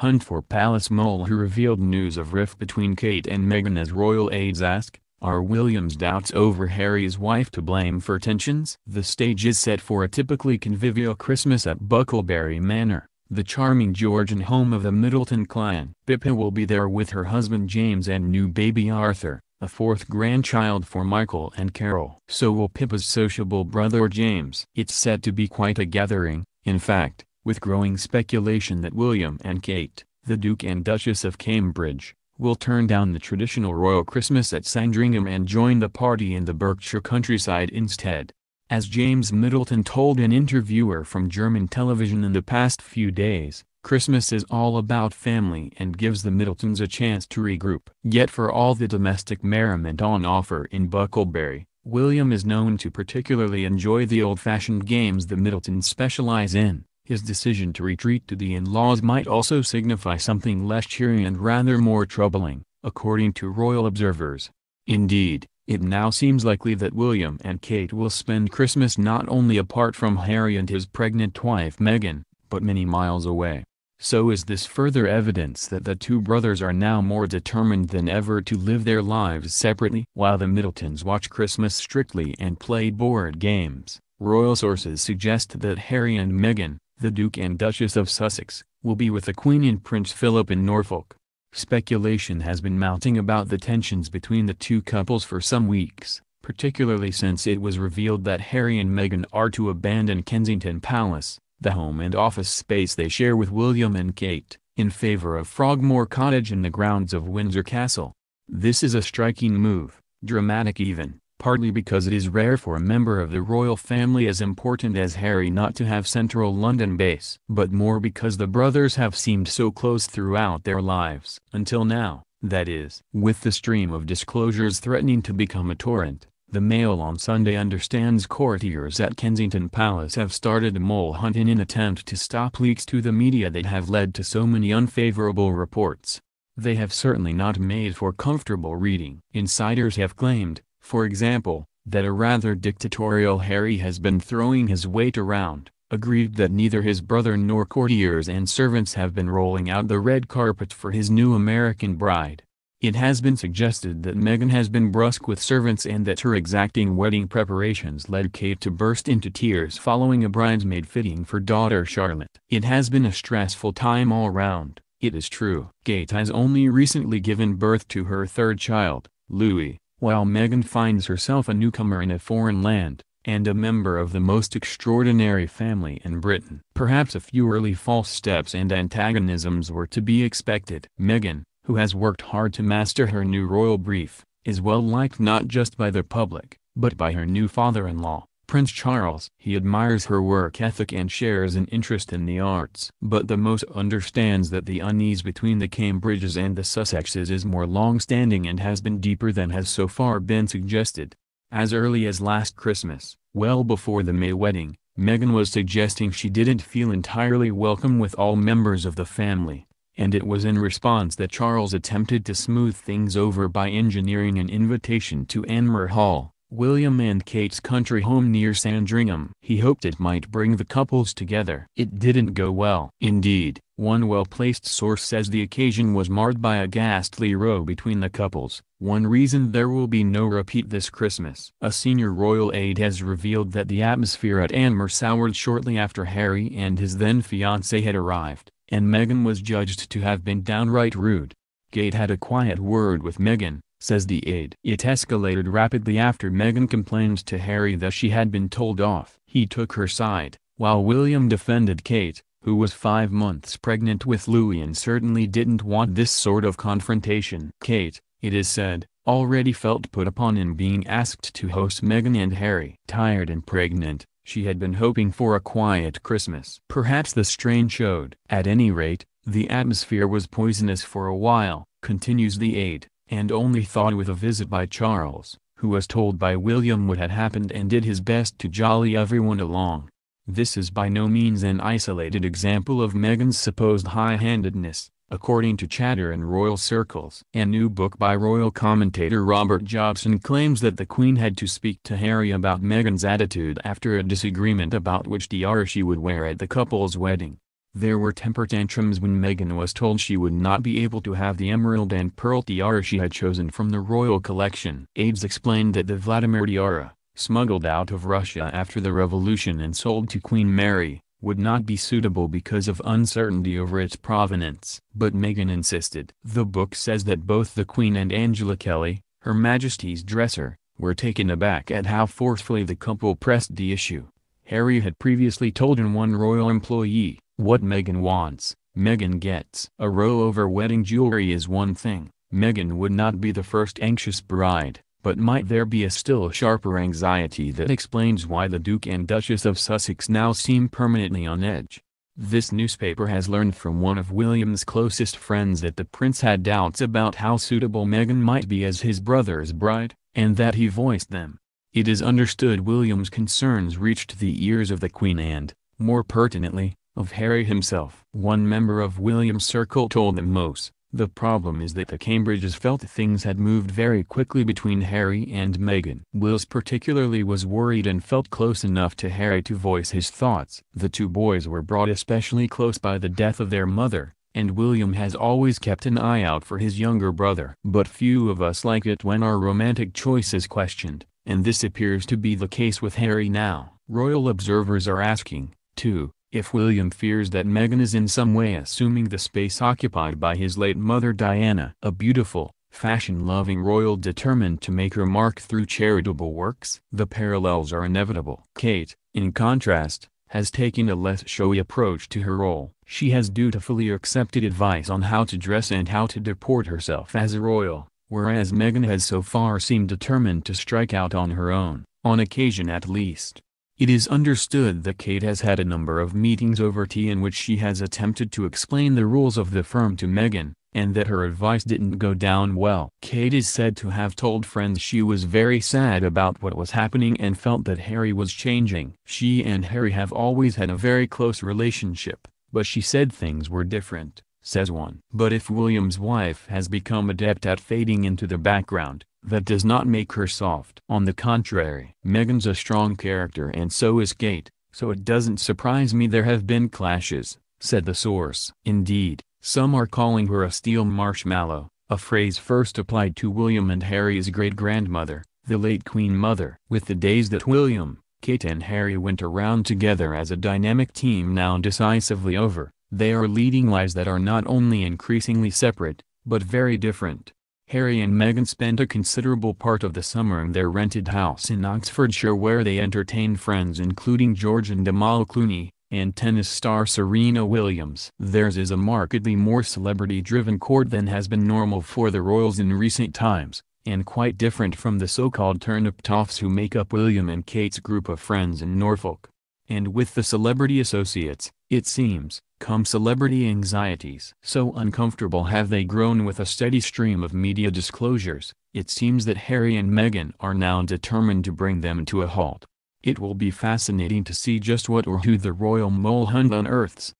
Hunt for Palace mole who revealed news of rift between Kate and Meghan as royal aides ask, are William's doubts over Harry's wife to blame for tensions? The stage is set for a typically convivial Christmas at Bucklebury Manor, the charming Georgian home of the Middleton clan. Pippa will be there with her husband James and new baby Arthur, a fourth grandchild for Michael and Carol. So will Pippa's sociable brother James. It's said to be quite a gathering, in fact, with growing speculation that William and Kate, the Duke and Duchess of Cambridge, will turn down the traditional royal Christmas at Sandringham and join the party in the Berkshire countryside instead. As James Middleton told an interviewer from German television in the past few days, Christmas is all about family and gives the Middletons a chance to regroup. Yet for all the domestic merriment on offer in Bucklebury, William is known to particularly enjoy the old-fashioned games the Middletons specialize in. His decision to retreat to the in-laws might also signify something less cheering and rather more troubling, according to royal observers. Indeed, it now seems likely that William and Kate will spend Christmas not only apart from Harry and his pregnant wife Meghan, but many miles away. So is this further evidence that the two brothers are now more determined than ever to live their lives separately. While the Middletons watch Christmas strictly and play board games, royal sources suggest that Harry and Meghan, the Duke and Duchess of Sussex, will be with the Queen and Prince Philip in Norfolk. Speculation has been mounting about the tensions between the two couples for some weeks, particularly since it was revealed that Harry and Meghan are to abandon Kensington Palace, the home and office space they share with William and Kate, in favor of Frogmore Cottage in the grounds of Windsor Castle. This is a striking move, dramatic even, partly because it is rare for a member of the royal family as important as Harry not to have central London base. But more because the brothers have seemed so close throughout their lives. Until now, that is. With the stream of disclosures threatening to become a torrent, the Mail on Sunday understands courtiers at Kensington Palace have started a mole hunt in an attempt to stop leaks to the media that have led to so many unfavorable reports. They have certainly not made for comfortable reading. Insiders have claimed, for example, that a rather dictatorial Harry has been throwing his weight around, agreed that neither his brother nor courtiers and servants have been rolling out the red carpet for his new American bride. It has been suggested that Meghan has been brusque with servants and that her exacting wedding preparations led Kate to burst into tears following a bridesmaid fitting for daughter Charlotte. It has been a stressful time all round, it is true. Kate has only recently given birth to her third child, Louis, while Meghan finds herself a newcomer in a foreign land, and a member of the most extraordinary family in Britain. Perhaps a few early false steps and antagonisms were to be expected. Meghan, who has worked hard to master her new royal brief, is well liked not just by the public, but by her new father-in-law. Prince Charles. He admires her work ethic and shares an interest in the arts. But the MoS understands that the unease between the Cambridges and the Sussexes is more long-standing and has been deeper than has so far been suggested. As early as last Christmas, well before the May wedding, Meghan was suggesting she didn't feel entirely welcome with all members of the family, and it was in response that Charles attempted to smooth things over by engineering an invitation to Anmer Hall, William and Kate's country home near Sandringham. He hoped it might bring the couples together. It didn't go well. Indeed, one well-placed source says the occasion was marred by a ghastly row between the couples, one reason there will be no repeat this Christmas. A senior royal aide has revealed that the atmosphere at Anmer soured shortly after Harry and his then-fiancée had arrived, and Meghan was judged to have been downright rude. Kate had a quiet word with Meghan, says the aide. It escalated rapidly after Meghan complained to Harry that she had been told off. He took her side, while William defended Kate, who was five months pregnant with Louis and certainly didn't want this sort of confrontation. Kate, it is said, already felt put upon in being asked to host Meghan and Harry. Tired and pregnant, she had been hoping for a quiet Christmas. Perhaps the strain showed. At any rate, the atmosphere was poisonous for a while, continues the aide and only thawed with a visit by Charles, who was told by William what had happened and did his best to jolly everyone along. This is by no means an isolated example of Meghan's supposed high-handedness, according to chatter in royal circles. A new book by royal commentator Robert Jobson claims that the Queen had to speak to Harry about Meghan's attitude after a disagreement about which tiara she would wear at the couple's wedding. There were temper tantrums when Meghan was told she would not be able to have the emerald and pearl tiara she had chosen from the royal collection. Aides explained that the Vladimir tiara, smuggled out of Russia after the revolution and sold to Queen Mary, would not be suitable because of uncertainty over its provenance. But Meghan insisted. The book says that both the Queen and Angela Kelly, Her Majesty's dresser, were taken aback at how forcefully the couple pressed the issue. Harry had previously told an one royal employee, what Meghan wants, Meghan gets. A row over wedding jewelry is one thing, Meghan would not be the first anxious bride. But might there be a still sharper anxiety that explains why the Duke and Duchess of Sussex now seem permanently on edge? This newspaper has learned from one of William's closest friends that the prince had doubts about how suitable Meghan might be as his brother's bride, and that he voiced them. It is understood William's concerns reached the ears of the Queen and, more pertinently, of Harry himself. One member of William's circle told the MoS, the problem is that the Cambridges felt things had moved very quickly between Harry and Meghan. Wills particularly was worried and felt close enough to Harry to voice his thoughts. The two boys were brought especially close by the death of their mother, and William has always kept an eye out for his younger brother. But few of us like it when our romantic choice is questioned, and this appears to be the case with Harry now. Royal observers are asking, too, if William fears that Meghan is in some way assuming the space occupied by his late mother Diana. A beautiful, fashion-loving royal determined to make her mark through charitable works. The parallels are inevitable. Kate, in contrast, has taken a less showy approach to her role. She has dutifully accepted advice on how to dress and how to deport herself as a royal, whereas Meghan has so far seemed determined to strike out on her own, on occasion at least. It is understood that Kate has had a number of meetings over tea in which she has attempted to explain the rules of the firm to Meghan, and that her advice didn't go down well. Kate is said to have told friends she was very sad about what was happening and felt that Harry was changing. She and Harry have always had a very close relationship, but she said things were different, says one. But if William's wife has become adept at fading into the background, that does not make her soft. On the contrary. Meghan's a strong character and so is Kate, so it doesn't surprise me there have been clashes, said the source. Indeed, some are calling her a steel marshmallow, a phrase first applied to William and Harry's great-grandmother, the late Queen Mother. With the days that William, Kate and Harry went around together as a dynamic team now decisively over, they are leading lives that are not only increasingly separate, but very different. Harry and Meghan spent a considerable part of the summer in their rented house in Oxfordshire where they entertained friends including George and Amal Clooney, and tennis star Serena Williams. Theirs is a markedly more celebrity-driven court than has been normal for the royals in recent times, and quite different from the so-called turnip-toffs who make up William and Kate's group of friends in Norfolk. And with the celebrity associates, it seems, come celebrity anxieties. So uncomfortable have they grown with a steady stream of media disclosures, it seems that Harry and Meghan are now determined to bring them to a halt. It will be fascinating to see just what or who the royal mole hunt unearths.